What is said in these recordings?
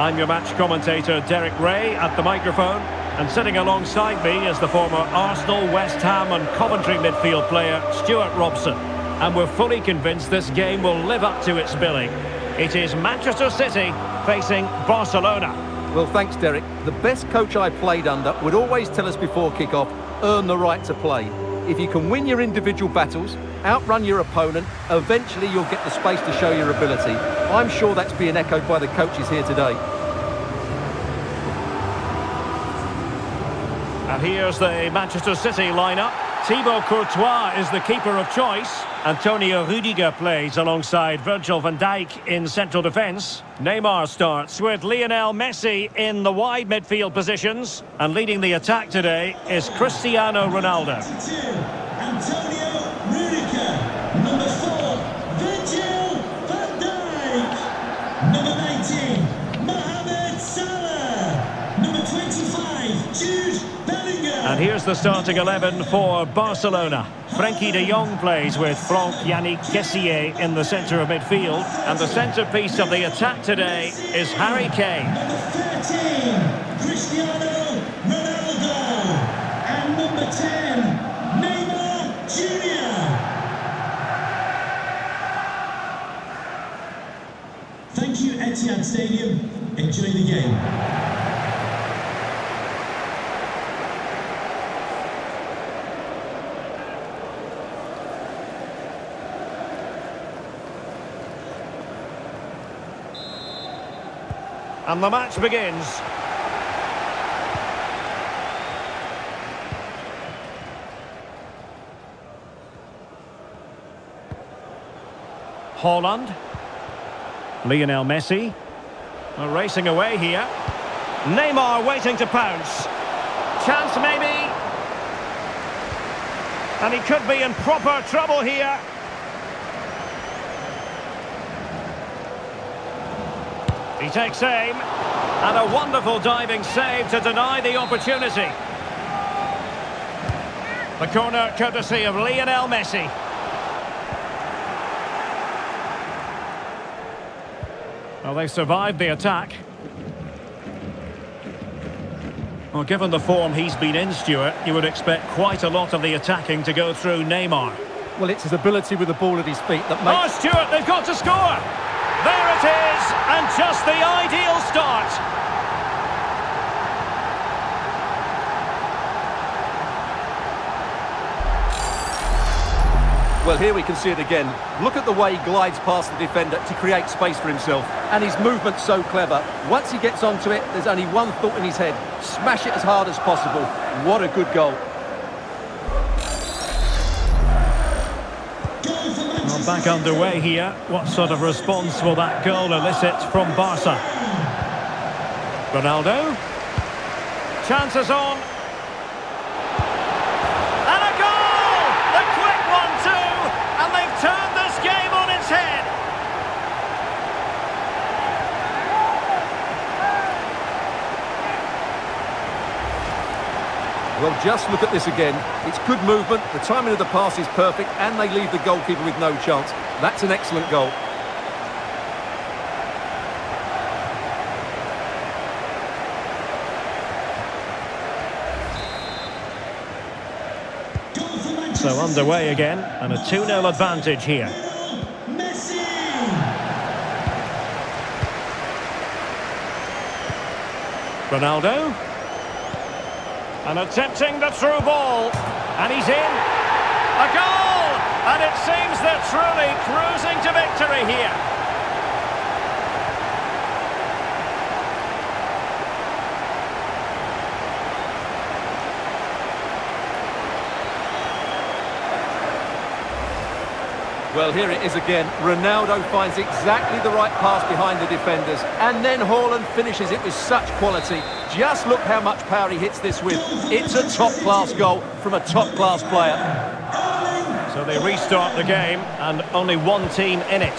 I'm your match commentator, Derek Rae, at the microphone. And sitting alongside me is the former Arsenal, West Ham and Coventry midfield player, Stewart Robson. And we're fully convinced this game will live up to its billing. It is Manchester City facing Barcelona. Well, thanks, Derek. The best coach I played under would always tell us before kick-off, earn the right to play. If you can win your individual battles, outrun your opponent, eventually you'll get the space to show your ability. I'm sure that's being echoed by the coaches here today. And here's the Manchester City lineup. Thibaut Courtois is the keeper of choice. Antonio Rudiger plays alongside Virgil van Dijk in central defence. Neymar starts with Lionel Messi in the wide midfield positions. And leading the attack today is Cristiano Ronaldo. Here's the starting 11 for Barcelona. Frenkie de Jong plays with Franck Yannick Kessié in the centre of midfield. And the centrepiece of the attack today is Harry Kane. Number 13, Cristiano Ronaldo. And number 10, Neymar Jr. Thank you, Etihad Stadium. Enjoy the game. And the match begins. Haaland. Lionel Messi. We're racing away here. Neymar waiting to pounce. Chance maybe. And he could be in proper trouble here. He takes aim. And a wonderful diving save to deny the opportunity. The corner courtesy of Lionel Messi. Well, they survived the attack. Well, given the form he's been in, Stewart, you would expect quite a lot of the attacking to go through Neymar. Well, it's his ability with the ball at his feet that makes... Oh, makes... Stewart, they've got to score! There it is, and just the ideal start. Well, here we can see it again. Look at the way he glides past the defender to create space for himself. And his movement's so clever. Once he gets onto it, there's only one thought in his head. Smash it as hard as possible. What a good goal. Back underway here. What sort of response will that goal elicit from Barca? Ronaldo. Chances on. And a goal! The quick one too! And they've turned this game on its head. Well, just look at this again. It's good movement, the timing of the pass is perfect, and they leave the goalkeeper with no chance. That's an excellent goal. So underway again, and a 2-0 advantage here. Ronaldo. And attempting the through ball. And he's in. A goal! And it seems they're truly cruising to victory here. Well, here it is again. Ronaldo finds exactly the right pass behind the defenders. And then Haaland finishes it with such quality. Just look how much power he hits this with. It's a top-class goal from a top-class player. So they restart the game, and only one team in it.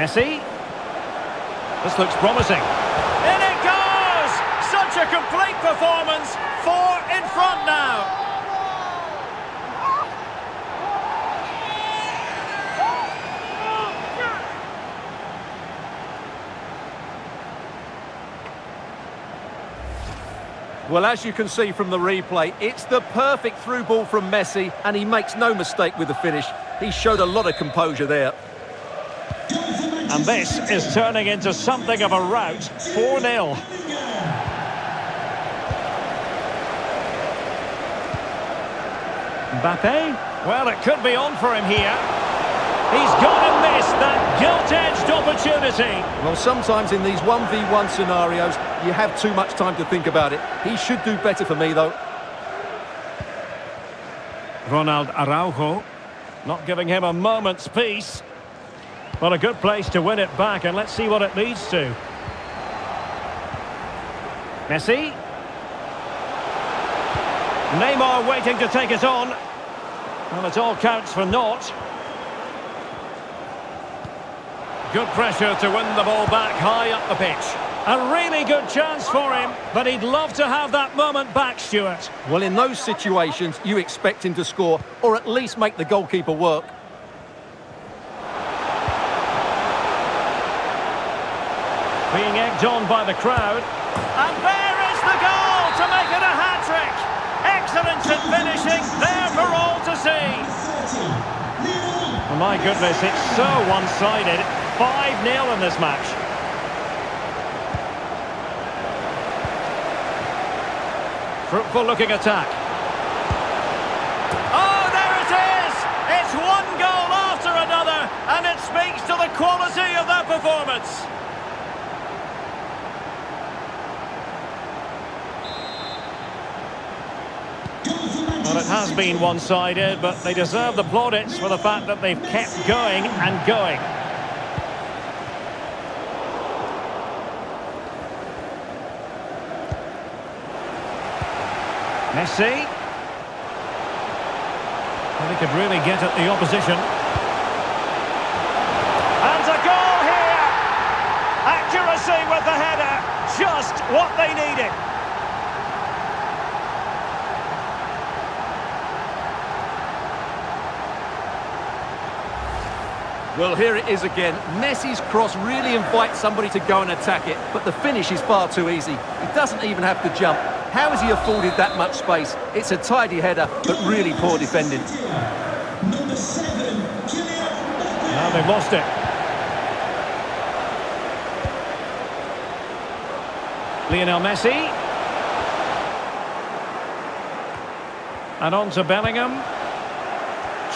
Messi. This looks promising. In it goes! Such a complete performance. Four in front now. Well, as you can see from the replay, it's the perfect through ball from Messi, and he makes no mistake with the finish. He showed a lot of composure there. And this is turning into something of a rout. 4-0. Mbappe? Well, it could be on for him here. He's that gilt-edged opportunity. Well, sometimes in these 1v1 scenarios, you have too much time to think about it. He should do better for me, though. Ronald Araujo, not giving him a moment's peace. Well, a good place to win it back, and let's see what it leads to. Messi. Neymar waiting to take it on. Well, it all counts for naught. Good pressure to win the ball back high up the pitch. A really good chance for him, but he'd love to have that moment back, Stewart. Well, in those situations, you expect him to score, or at least make the goalkeeper work. Being egged on by the crowd. And there is the goal to make it a hat-trick. Excellence in finishing, there for all to see. Oh, my goodness, it's so one-sided. 5-0 in this match. Fruitful looking attack. Oh, there it is! It's one goal after another, and it speaks to the quality of that performance. Well, it has been one-sided, but they deserve the plaudits for the fact that they've kept going and going. Messi. Well, he could really get at the opposition. And a goal here! Accuracy with the header, just what they needed. Well, here it is again. Messi's cross really invites somebody to go and attack it, but the finish is far too easy. He doesn't even have to jump. How has he afforded that much space? It's a tidy header, but really poor defending. Number seven, Now they've lost it. Lionel Messi. And on to Bellingham.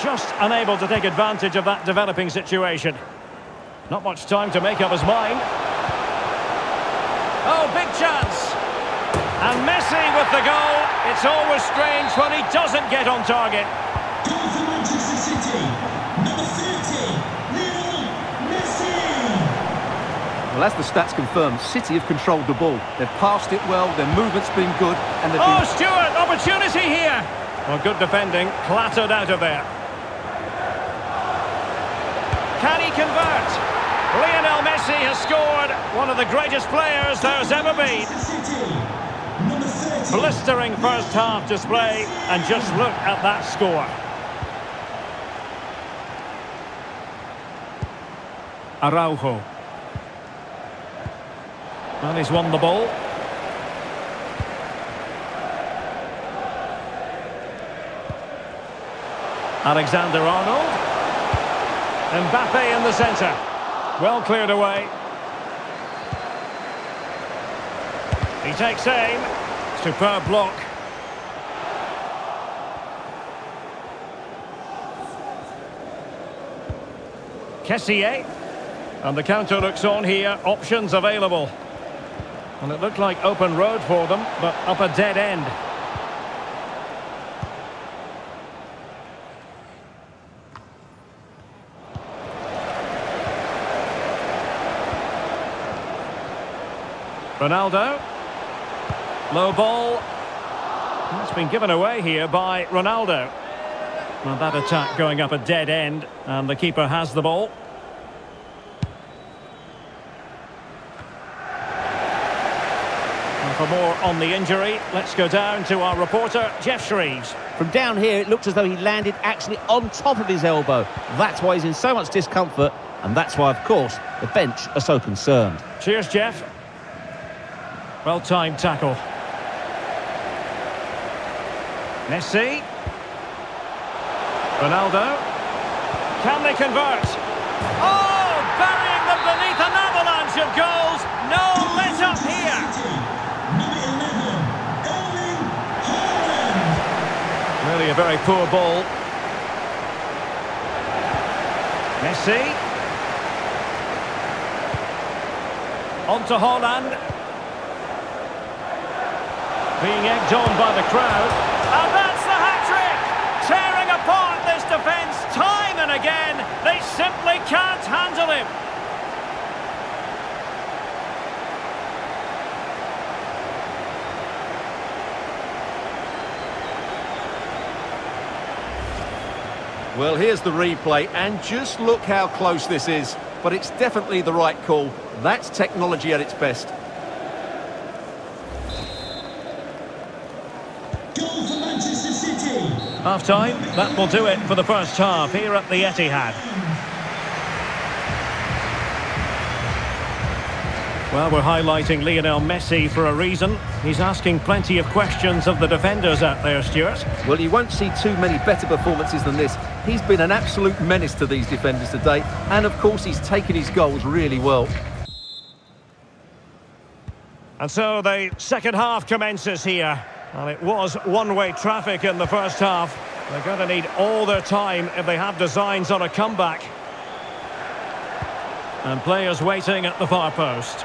Just unable to take advantage of that developing situation. Not much time to make up his mind. Oh, big chance. And Messi with the goal. It's always strange when he doesn't get on target. Goal for Manchester City. Number 30, Lionel Messi. Well, as the stats confirm, City have controlled the ball. They've passed it well, their movement's been good, and they've Oh, been... Stewart, opportunity here. Well, good defending, clattered out of there. Can he convert? Lionel Messi has scored one of the greatest players there's ever been. City. Number 30, Blistering first half display, and just look at that score. Araujo. And he's won the ball. Alexander Arnold. Mbappe in the centre. Well cleared away. He takes aim. Superb block. Kessié. And the counter looks on here. Options available. And it looked like open road for them, but up a dead end. Ronaldo. Low ball. It's been given away here by Ronaldo. Well, that attack going up a dead end, and the keeper has the ball. And for more on the injury, let's go down to our reporter, Geoff Shreeves. From down here, it looks as though he landed actually on top of his elbow. That's why he's in so much discomfort, and that's why, of course, the bench are so concerned. Cheers, Geoff. Well-timed tackle. Messi. Ronaldo. Can they convert? Oh, burying them beneath an avalanche of goals. No let up here. Number 11, Erling Haaland. Really a very poor ball. Messi. On to Haaland. Being egged on by the crowd. And that's the hat-trick! Tearing apart this defence time and again. They simply can't handle him. Well, here's the replay, and just look how close this is. But it's definitely the right call. That's technology at its best. Goal for Manchester City. Half-time, that will do it for the first half here at the Etihad. Well, we're highlighting Lionel Messi for a reason. He's asking plenty of questions of the defenders out there, Stewart. Well, you won't see too many better performances than this. He's been an absolute menace to these defenders today, and of course he's taken his goals really well. And so the second half commences here. Well, it was one-way traffic in the first half. They're going to need all their time if they have designs on a comeback. And players waiting at the far post.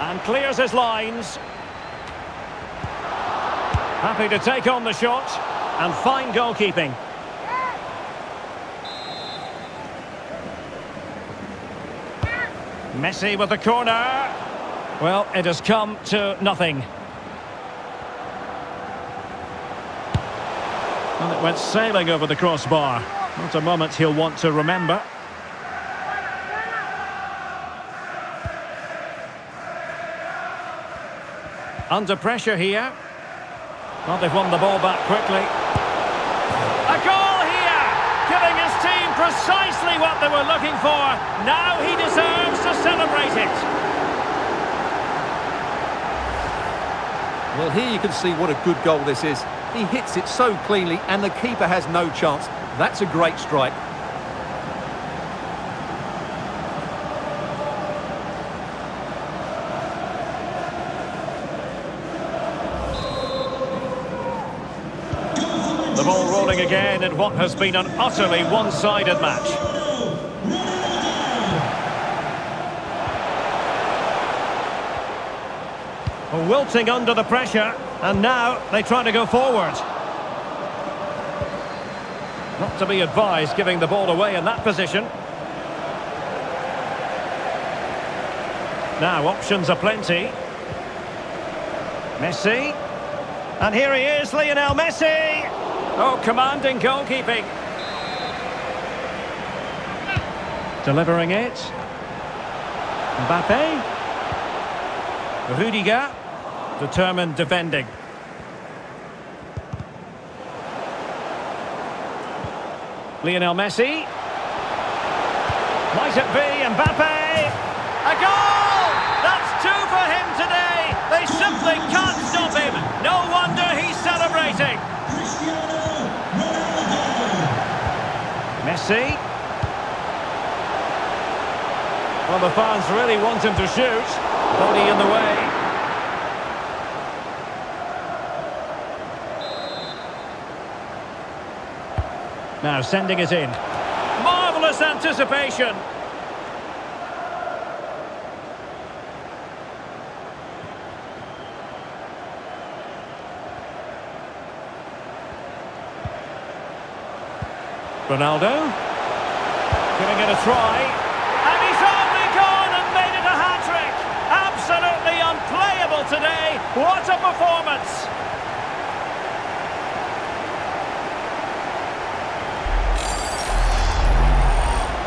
And clears his lines. Happy to take on the shot. And fine goalkeeping. Messi with the corner. Well, it has come to nothing. And it went sailing over the crossbar. Not a moment he'll want to remember. Under pressure here. Well, they've won the ball back quickly. A goal here! Giving his team precisely what they were looking for. Now he deserves to celebrate it. Well, here you can see what a good goal this is. He hits it so cleanly, and the keeper has no chance. That's a great strike. The ball rolling again in what has been an utterly one-sided match. Wilting under the pressure, and now they try to go forward. Not to be advised giving the ball away in that position. Now, options are plenty. Messi. And here he is, Lionel Messi! Oh, commanding goalkeeping. Delivering it. Mbappe. Rudiger. Determined defending. Lionel Messi. Might it be Mbappe? A goal! That's two for him today. They simply can't stop him. No wonder he's celebrating. Messi. Well, the fans really want him to shoot. Body in the way. Now sending it in. Marvellous anticipation. Ronaldo. Giving it a try. And he's only gone and made it a hat-trick. Absolutely unplayable today. What a performance.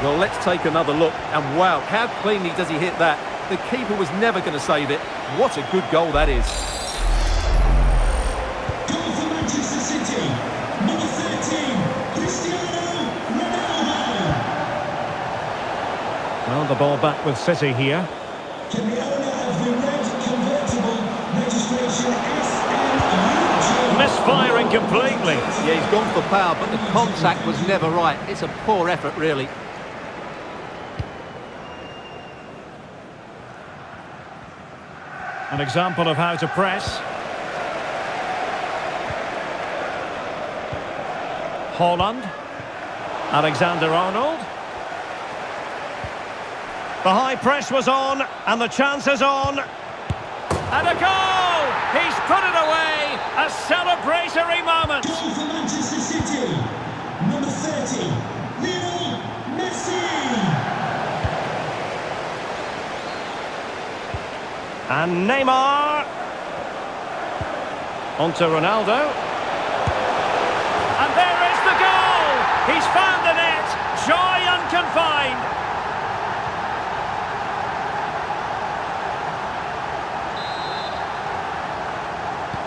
Well, let's take another look. And wow, how cleanly does he hit that? The keeper was never going to save it. What a good goal that is. Goal for Manchester City. Number 13, Cristiano Ronaldo. Well, the ball back with City here. Can the owner of the red convertible registration SNUJ misfiring completely. Yeah, he's gone for power, but the contact was never right. It's a poor effort, really. An example of how to press. Haaland. Alexander Arnold. The high press was on, and the chance is on. And a goal! He's put it away! A celebratory moment! Goal for Manchester City. Number 30, Lionel Messi. And Neymar. On to Ronaldo. And there is the goal! He's found the net! Joy unconfined!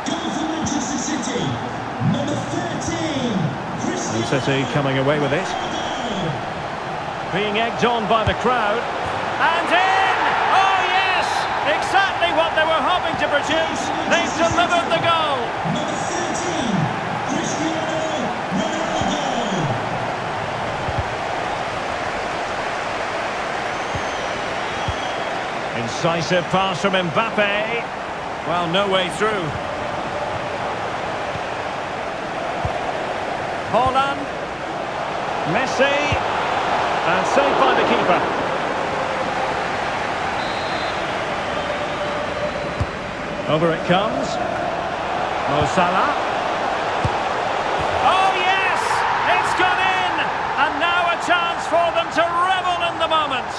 Goal for Manchester City. Number 13, And City coming away with it. Being egged on by the crowd. And in! Oh yes! Exactly what they were hoping to produce. They've delivered the goal. Number 13, Cristiano Ronaldo. Incisive pass from Mbappe. Well, no way through. Haaland. Messi. And saved by the keeper. Over it comes. Mo Salah. Oh yes! It's gone in! And now a chance for them to revel in the moment.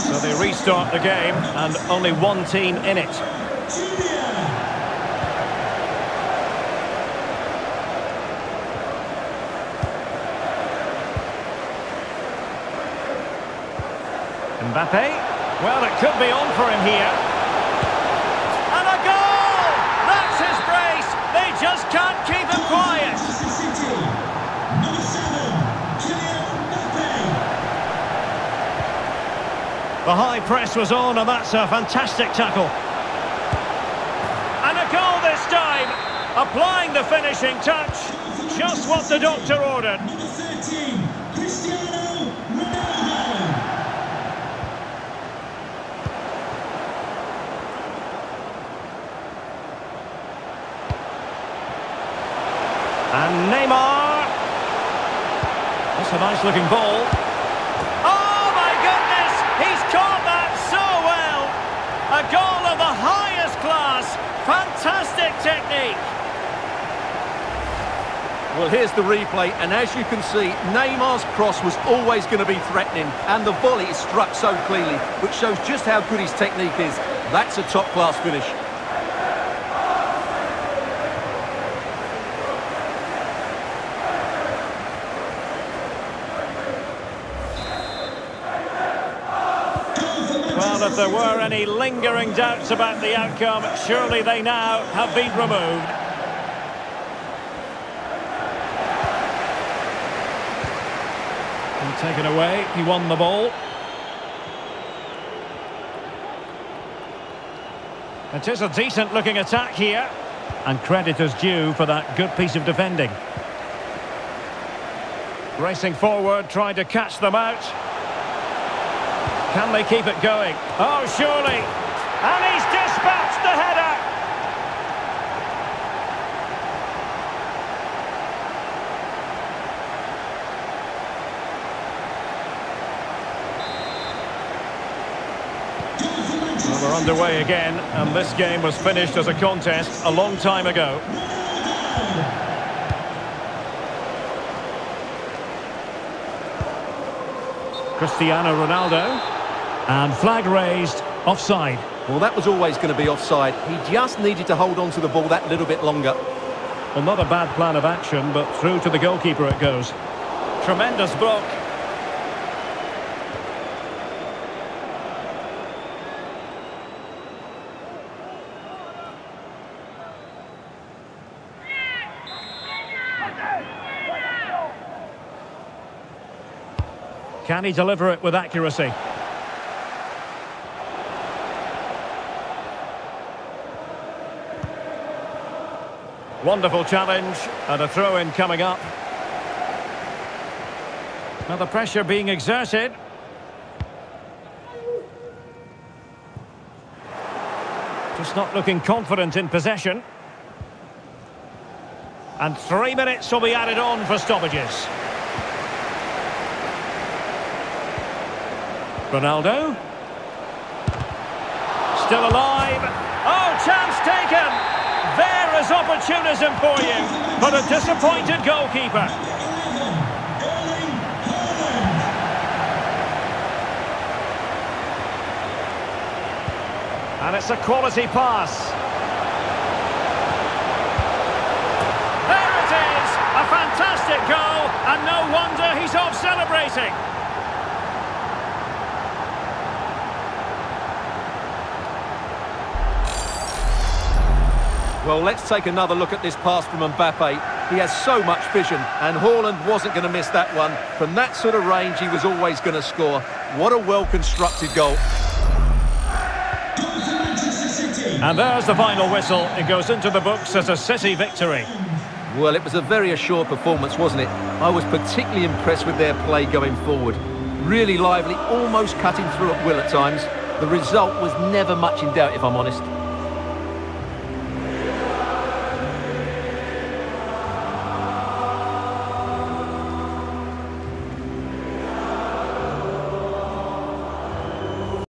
So they restart the game and only one team in it. Mbappe. Well, it could be on for him here. And a goal! That's his brace. They just can't keep him quiet. Manchester City. Number 7, Kylian Mbappe. The high press was on, and that's a fantastic tackle. And a goal this time. Applying the finishing touch. Just what the doctor ordered. Number 13, Cristiano Ronaldo. Neymar. That's a nice looking ball. Oh my goodness! He's caught that so well! A goal of the highest class. Fantastic technique. Well, here's the replay, and as you can see, Neymar's cross was always going to be threatening, and the volley is struck so cleanly, which shows just how good his technique is. That's a top-class finish. If there were any lingering doubts about the outcome, surely they now have been removed. And taken away, he won the ball. It is a decent looking attack here. And credit is due for that good piece of defending. Racing forward, trying to catch them out. Can they keep it going? Oh, surely. And he's dispatched the header. Well, we're underway again, and this game was finished as a contest a long time ago. Cristiano Ronaldo. And flag raised, offside. Well, that was always going to be offside. He just needed to hold on to the ball that little bit longer. Well, not a bad plan of action, but through to the goalkeeper it goes. Tremendous block. Can he deliver it with accuracy? Wonderful challenge and a throw-in coming up. Now the pressure being exerted. Just not looking confident in possession. And three minutes will be added on for stoppages. Ronaldo. Still alive. Oh, chance taken. There is opportunism for you. But a disappointed goalkeeper. And it's a quality pass. There it is! A fantastic goal, and no wonder he's off celebrating. Well, let's take another look at this pass from Mbappe. He has so much vision, and Haaland wasn't going to miss that one. From that sort of range, he was always going to score. What a well-constructed goal. Goal for Manchester City. And there's the final whistle. It goes into the books as a City victory. Well, it was a very assured performance, wasn't it? I was particularly impressed with their play going forward. Really lively, almost cutting through at will at times. The result was never much in doubt, if I'm honest.